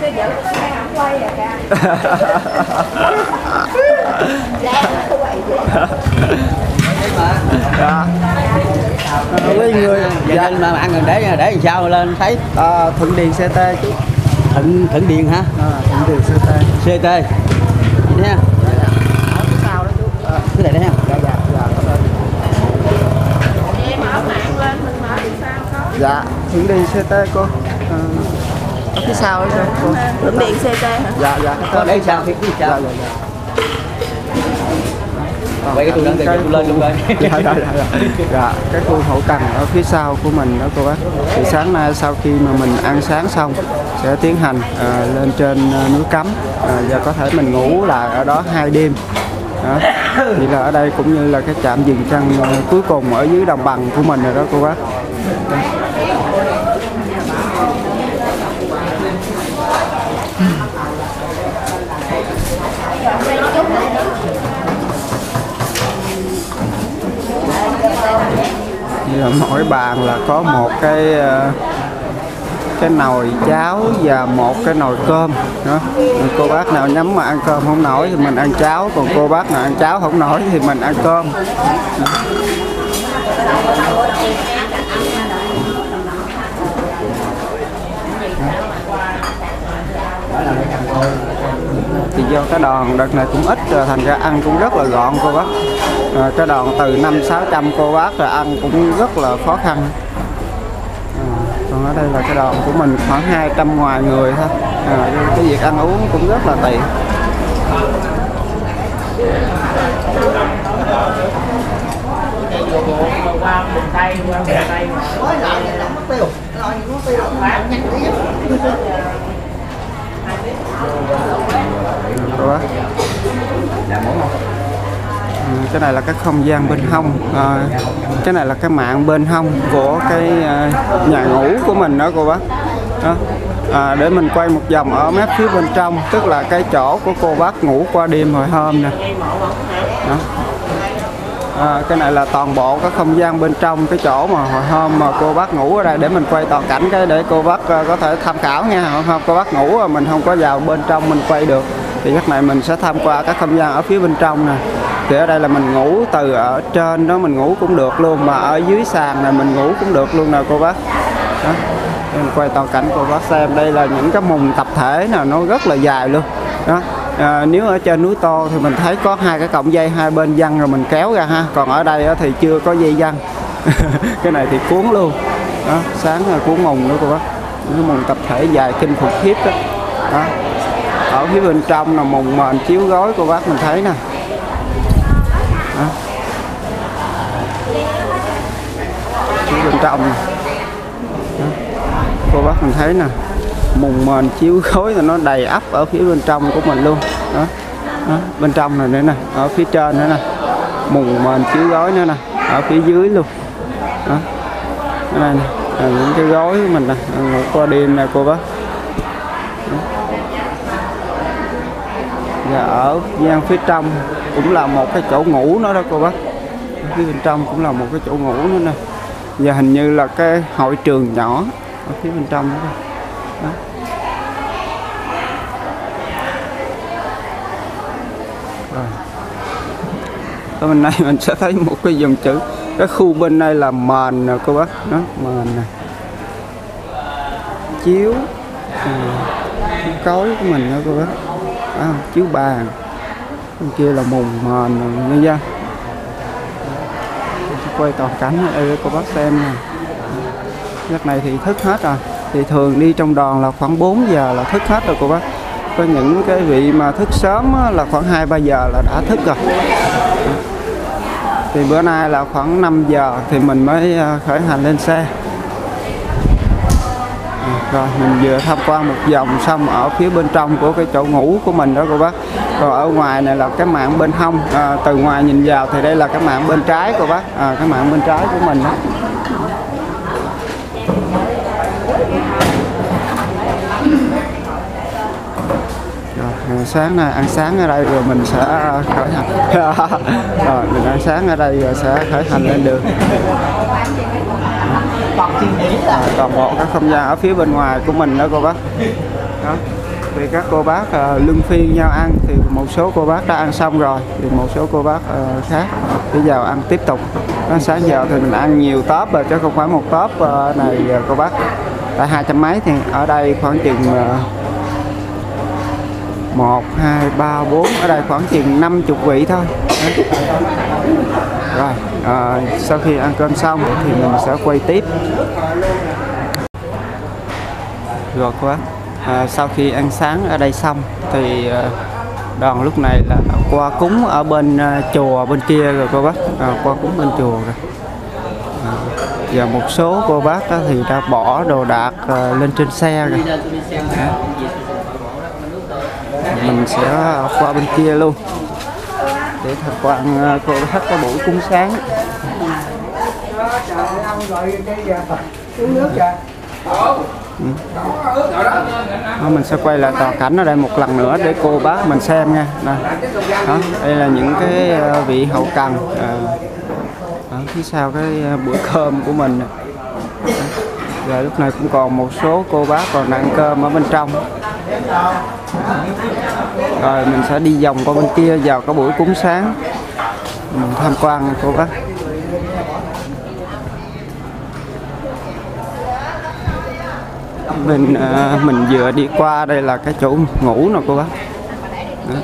tôi giữ cái không quay à ca dạ. À, quý người Dạ mà ăn gần để để làm sao lên thấy à, thuận điền ct chú thịnh thịnh điện hả? à, thuận điền ct CT. Vậy nha. ở phía sau đó chú à, Cái này đấy ha. dạ dạ dạ có thể. dạ thuận điền ct cô à, ở phía sau đó cô Thuận điện CT hả? dạ dạ Có để sao thì cứ dạ sao. dạ dạ Ờ, Quay cái tôi lên cái tôi lên luôn rồi. dạ, dạ, dạ, dạ. dạ cái khu hậu cần ở phía sau của mình đó cô bác thì sáng nay sau khi mà mình ăn sáng xong sẽ tiến hành à, lên trên à, núi cấm à, và có thể mình ngủ lại ở đó hai đêm đó. thì là ở đây cũng như là cái trạm dừng chân cuối cùng ở dưới đồng bằng của mình rồi đó cô bác là mỗi bàn là có một cái ờ, cái nồi cháo và một cái nồi cơm, đó cô bác nào nhắm mà ăn cơm không nổi thì mình ăn cháo, còn cô bác nào ăn cháo không nổi thì mình ăn cơm đó. thì do cái đòn đợt này cũng ít ờ, thành ra ăn cũng rất là gọn, cô bác à, cái đòn từ năm sáu trăm cô bác là ăn cũng rất là khó khăn. À, còn ở đây là cái đòn của mình khoảng 200 ngoài người thôi. À, cái việc ăn uống cũng rất là tiện. Qua miền tây qua miền tây mà lại mất tiêu Rồi mất tiêu Nhanh cô bác cái này là cái không gian bên hông. À, cái này là cái mạng bên hông của cái à, nhà ngủ của mình đó cô bác. Đó. À, để mình quay một vòng ở mép phía bên trong tức là cái chỗ của cô bác ngủ qua đêm hồi hôm nè. Đó. À, cái này là toàn bộ cái không gian bên trong cái chỗ mà hồi hôm mà cô bác ngủ ở đây. Để mình quay toàn cảnh cái để cô bác à, có thể tham khảo nha. Hồi hôm cô bác ngủ mà mình không có vào bên trong mình quay được thì lúc này mình sẽ tham qua các không gian ở phía bên trong nè thì ở đây là mình ngủ từ ở trên đó mình ngủ cũng được luôn mà ở dưới sàn này mình ngủ cũng được luôn nè cô bác. Đó. Mình quay toàn cảnh cô bác xem đây là những cái mùng tập thể nè nó rất là dài luôn. Đó à, nếu ở trên núi to thì mình thấy có hai cái cọng dây hai bên văng rồi mình kéo ra ha. Còn ở đây thì chưa có dây văng. Cái này thì cuốn luôn. Đó sáng là cuốn mùng nữa cô bác. Cái mùng tập thể dài kinh khủng khiếp đó. đó ở phía bên trong là mùng mền chiếu gói cô bác mình thấy nè đó. phía bên trong này. Đó. cô bác mình thấy nè mùng mền chiếu khối là nó đầy ấp ở phía bên trong của mình luôn đó, đó. bên trong này nữa nè ở phía trên nữa nè mùng mền chiếu gói nữa nè ở phía dưới luôn đó cái này nè là những cái gói của mình nè ngủ qua đêm nè cô bác và dạ, ở gian phía trong cũng là một cái chỗ ngủ nữa đó cô bác. Phía bên trong cũng là một cái chỗ ngủ nữa nè. Và hình như là cái hội trường nhỏ ở phía bên trong đó, đó. Rồi. ở bên này mình sẽ thấy một cái dòng chữ. Cái khu bên đây là mền nè cô bác. Đó mền nè. Chiếu à, cối của mình đó cô bác. À, chiếu bàn bên kia là mùng mền rồi nghe quay toàn cảnh đây để cô bác xem nè. Giấc này thì thức hết rồi thì thường đi trong đoàn là khoảng 4 giờ là thức hết rồi, cô bác. Có những cái vị mà thức sớm là khoảng 2 3 giờ là đã thức rồi. Thì bữa nay là khoảng 5 giờ thì mình mới à, khởi hành lên xe. Rồi, mình vừa tham quan một vòng xong ở phía bên trong của cái chỗ ngủ của mình đó, cô bác rồi ở ngoài này là cái mạng bên hông. À, từ ngoài nhìn vào thì đây là cái mạng bên trái của bác. À, cái mạng bên trái của mình đó rồi sáng nay ăn sáng ở đây rồi mình sẽ à, khởi hành. Rồi mình ăn sáng ở đây rồi sẽ khởi hành lên đường. À, toàn bộ các không gian ở phía bên ngoài của mình đó cô bác. Đó bị các cô bác uh, luân phiên nhau ăn thì một số cô bác đã ăn xong rồi thì một số cô bác uh, khác bây giờ ăn tiếp tục. Đó, sáng giờ thì mình ăn nhiều tóp rồi chứ không phải một tóp uh, này uh, cô bác. Tại hai trăm mấy thì ở đây khoảng chừng uh, 1, 2, 3, 4 Ở đây khoảng chừng 50 vị thôi. Rồi à, Sau khi ăn cơm xong Thì mình sẽ quay tiếp. Rồi quá à, Sau khi ăn sáng ở đây xong Thì à, đoàn lúc này là qua cúng ở bên à, chùa bên kia rồi cô bác. À, Qua cúng bên chùa rồi. À, và một số cô bác á, thì đã bỏ đồ đạc à, lên trên xe rồi. À, mình sẽ qua bên kia luôn để tham quan à, cô bác cái buổi cúng sáng. Trời uống nước kìa. Ừ. Đó, mình sẽ quay lại toàn cảnh ở đây một lần nữa để cô bác mình xem nha. Đó, đây là những cái ờ, vị hậu cần. Ờ. Ở phía sau cái ờ, bữa cơm của mình Rồi lúc này cũng còn một số cô bác còn đang cơm ở bên trong. Rồi mình sẽ đi vòng qua bên kia vào cái buổi cúng sáng. Mình tham quan cô bác. Mình uh, mình vừa đi qua đây là cái chỗ ngủ nè cô bác Đó.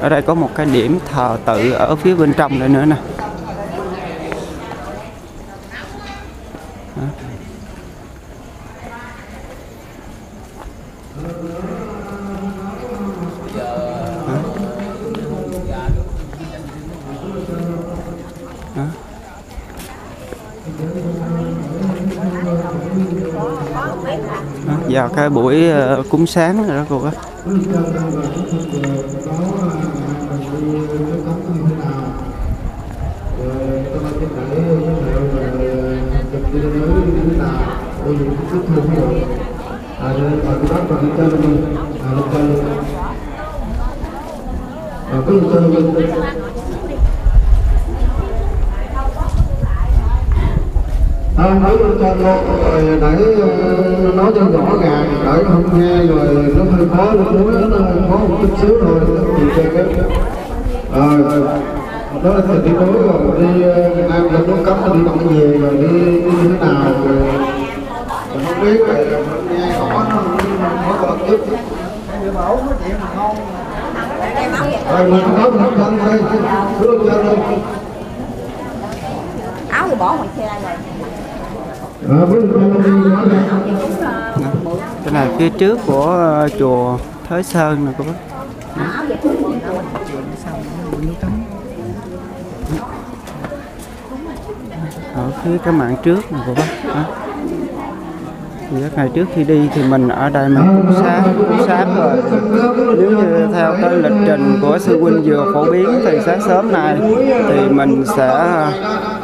ở đây có một cái điểm thờ tự ở phía bên trong đây nữa nè cái buổi ờ, cúng sáng rồi đó cô bác À, nói cho cô rồi để ờ, nói cho rõ ràng để không nghe rồi nó hơi khó nó muốn nó khó một chút xíu thôi. Thì cho cái à, ờ, đó là thời tiết đối rồi đi ờ, Việt Nam lên nước cấm đi bằng về rồi đi, đi như thế nào rồi. Không biết rồi mình nghe khó nó khó còn chút người bảo nói chuyện mà ngon rồi mình có mình không đây cứ lên trên áo thì bỏ ngoài xe đây rồi đây là cái này phía trước của ờ, chùa Thới Sơn nè cô bác. Ở phía cái mạng trước nè cô bác các ngày trước khi đi thì mình ở đây mình cúng sáng cúng sáng rồi. Nếu như theo cái lịch trình của sư huynh vừa phổ biến thì sáng sớm này thì mình sẽ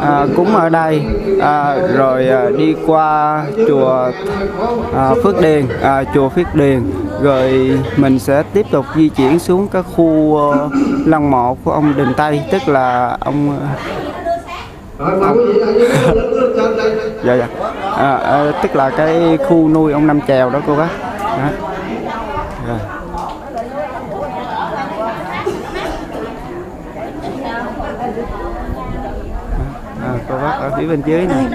à, cúng ở đây à, rồi à, đi qua chùa à, Phước Điền à, chùa Phước Điền. Rồi mình sẽ tiếp tục di chuyển xuống cái khu uh, lăng mộ của ông Đình Tây tức là ông trên đây dạ dạ à, à, tức là cái khu nuôi ông Năm Chèo đó cô bác đó. Rồi. À, cô bác ở phía bên dưới này.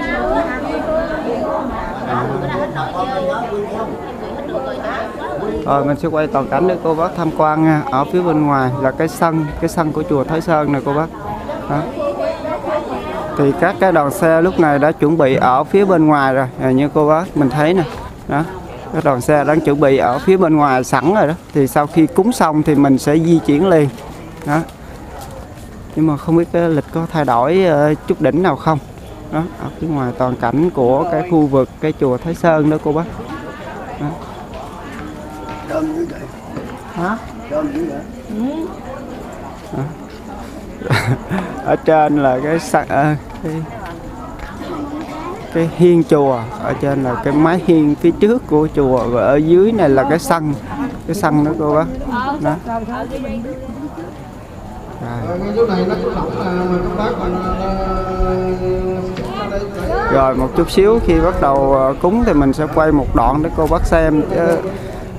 Rồi mình sẽ quay toàn cảnh để cô bác tham quan nha. Ở phía bên ngoài là cái sân, cái sân của chùa Thái Sơn này cô bác. Đó thì các cái đoàn xe lúc này đã chuẩn bị ở phía bên ngoài rồi. À, như cô bác mình thấy nè. Đó các đoàn xe đang chuẩn bị ở phía bên ngoài sẵn rồi đó. Thì sau khi cúng xong thì mình sẽ di chuyển liền. Đó. Nhưng mà không biết cái lịch có thay đổi ờ, chút đỉnh nào không. Đó ở phía ngoài toàn cảnh của cái khu vực cái chùa Thái Sơn đó cô bác. Đó. hả ở trên là cái sạc à, cái cái hiên chùa. Ở trên là cái mái hiên phía trước của chùa. Và ở dưới này là cái sân. Cái sân đó cô bác. Đó. Rồi. Rồi một chút xíu. Khi bắt đầu à, cúng thì mình sẽ quay một đoạn để cô bác xem. Chứ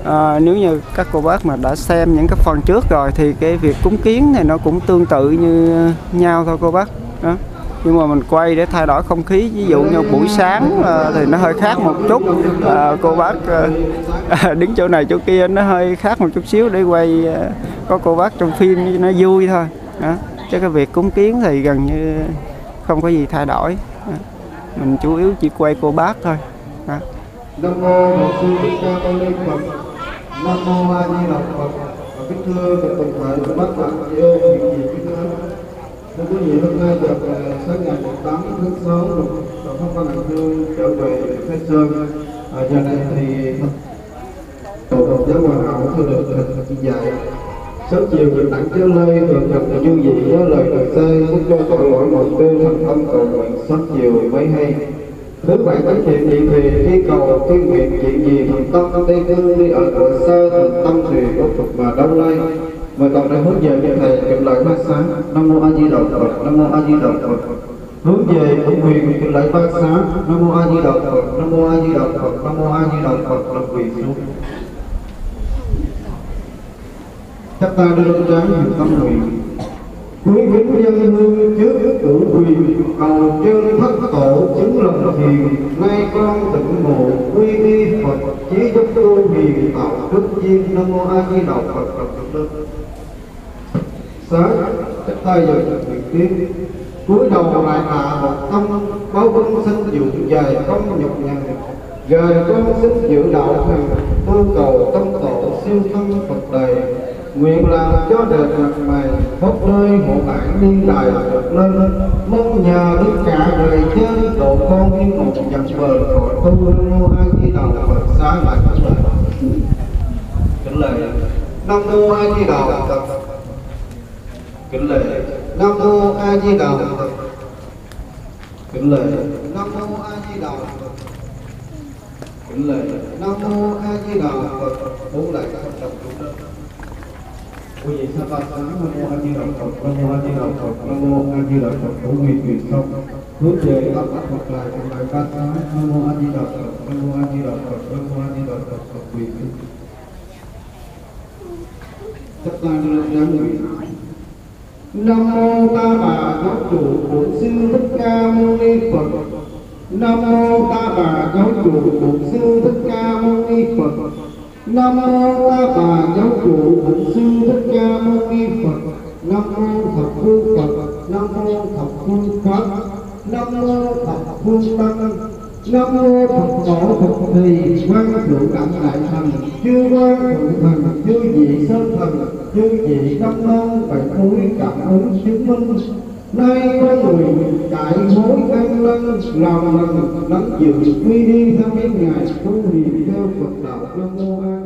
à, nếu như các cô bác mà đã xem những cái phần trước rồi thì cái việc cúng kiến thì nó cũng tương tự như nhau thôi cô bác. Đó. Nhưng mà mình quay để thay đổi không khí ví dụ như buổi sáng à, thì nó hơi khác một chút. À, cô bác à, đứng chỗ này chỗ kia nó hơi khác một chút xíu để quay à, có cô bác trong phim nó vui thôi. Đó. Chứ cái việc cúng kiến thì gần như không có gì thay đổi. Đó. mình chủ yếu chỉ quay cô bác thôi. Đó. Nam mô Sư Thích Ca Mâu Ni Phật. Nam mô A Di Đà Phật. Và kính thưa các đồng thời của bác bạn chị ơi, những gì kính thưa. Thưa quý vị, hôm nay được sáng ngày 8 tháng 6, tổng thống văn hành hương trở về khai Sơn. À, giờ này thì Tổ Phật giáo Hòa Hảo thưa được hình ờ, dạy Sớm chiều bình đẳng chớ lây, thường trần là vui vị với lời lời say, cũng cho tội lỗi mọi tư thành tâm cầu nguyện sớm chiều mới hay. Thứ bảy chánh thiện nhị thì khi cầu khi nguyện chuyện gì thì tâm tây cư đi ở cõi sơ thần tâm thì có Phật mà đâu lay. Mời toàn đại hướng về như thầy kịp lại ba sáng. Nam mô A Di Đà Phật, Nam mô A Di Đà Phật. Hướng về cũng quyền kịp lại ba sáng. Nam mô A Di Đà Phật, Nam mô A Di Đà Phật, Nam mô A Di Đà Phật là quỳ xuống. Các ta đưa lên trán nhiều tâm nguyện Quý kính dân hương trước cửu quyền, Cầu chân thất tổ chứng lòng thiền Nay con tịnh mộ, quy y Phật, Chí giúp tu hiền tạo đức chiên Nam mô A Di Đà Phật Phật Phật Đức. Sáng chắp tay giờ nguyện tiếp. Cúi đầu lại hạ một tâm báo vân sinh dụng dài công nhọc nhằn. Gời con xin giữ đạo thần tu cầu tâm tổ siêu thân Phật đầy nguyện làm cho đời mặt mày phúc nơi một bản liên đài được lên. Mong nhờ tất cả người dân độ con yên một dặm bờ khỏi tu nam mô a di đà phật xá lại kính lời kính lời nam mô a di đà phật. Kính lời nam mô a di đà phật. Kính lời nam mô a di đà phật. Kính lời nam mô a di đà phật. Bốn lời các đồng chúng đất quý vị sa ba sáng nam mô a di đà phật nam mô a di đà phật nam mô a di đà phật cũng nguyện nguyện xong hướng về các bác phật lại cùng lại ba sáng nam mô a di đà phật nam mô a di đà phật nam mô a di đà phật phật nguyện các ta đưa lên nguyện Nam mô Ta Bà Giáo chủ Bổn Sư Thích Ca Mâu Ni Phật. Nam mô Ta Bà Giáo chủ Bổn Sư Thích Ca Mâu Ni Phật. Nam mô Ta Bà Giáo chủ Bổn Sư Thích Ca Mâu Ni Phật. Nam mô Thập Phương Phật. Nam mô Thập Phương Pháp. Nam mô Thập Phương Tăng. Nam mô Phật tổ Phật Thầy Quan Thượng Đẳng Đại Thần Chư Quan Thượng Thần, Chư Vị Sơn Thần, Chư Vị Tâm Non Bảy Núi Cảm ứng chứng minh Nay con người cải mối ăn lân lòng lần nắm chịu quy đi theo cái ngài Tu hiền theo Phật đạo Nam Mô A